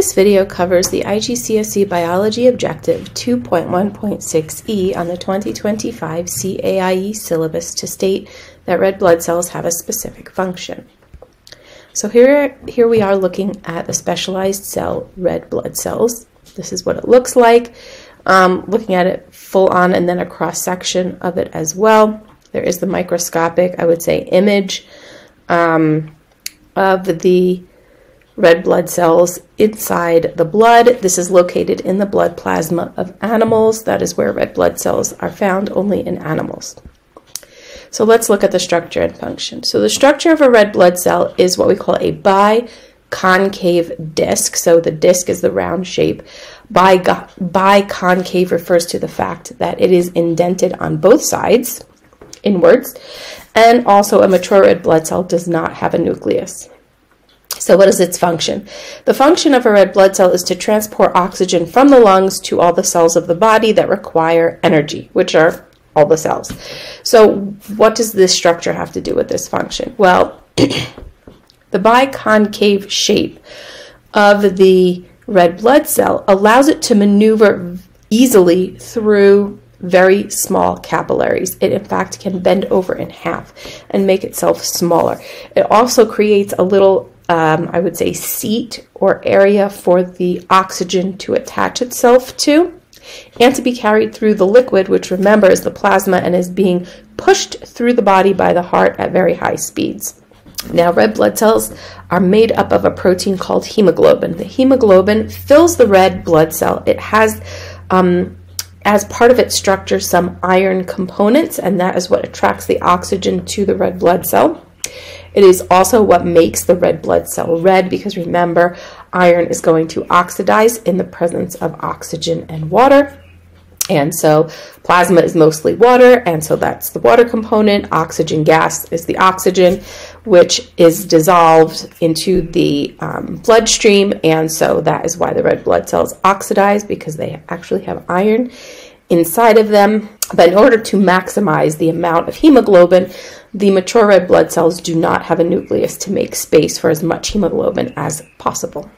This video covers the IGCSE Biology Objective 2.1.6e on the 2025 CAIE syllabus to state that red blood cells have a specific function. So here, here we are looking at the specialized cell red blood cells. This is what it looks like. Um, looking at it full on and then a cross section of it as well. There is the microscopic, I would say, image um, of the red blood cells inside the blood. This is located in the blood plasma of animals. That is where red blood cells are found only in animals. So let's look at the structure and function. So the structure of a red blood cell is what we call a biconcave disc. So the disc is the round shape. Biconcave refers to the fact that it is indented on both sides inwards. And also a mature red blood cell does not have a nucleus. So what is its function? The function of a red blood cell is to transport oxygen from the lungs to all the cells of the body that require energy, which are all the cells. So what does this structure have to do with this function? Well, the biconcave shape of the red blood cell allows it to maneuver easily through very small capillaries. It, in fact, can bend over in half and make itself smaller. It also creates a little um, I would say, seat or area for the oxygen to attach itself to and to be carried through the liquid, which remember is the plasma and is being pushed through the body by the heart at very high speeds. Now, red blood cells are made up of a protein called hemoglobin. The hemoglobin fills the red blood cell. It has, um, as part of its structure, some iron components, and that is what attracts the oxygen to the red blood cell. It is also what makes the red blood cell red because remember, iron is going to oxidize in the presence of oxygen and water. And so plasma is mostly water, and so that's the water component. Oxygen gas is the oxygen, which is dissolved into the um, bloodstream, and so that is why the red blood cells oxidize because they actually have iron inside of them. But in order to maximize the amount of hemoglobin, the mature red blood cells do not have a nucleus to make space for as much hemoglobin as possible.